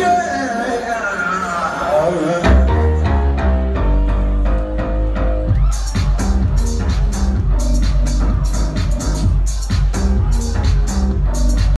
Yeah.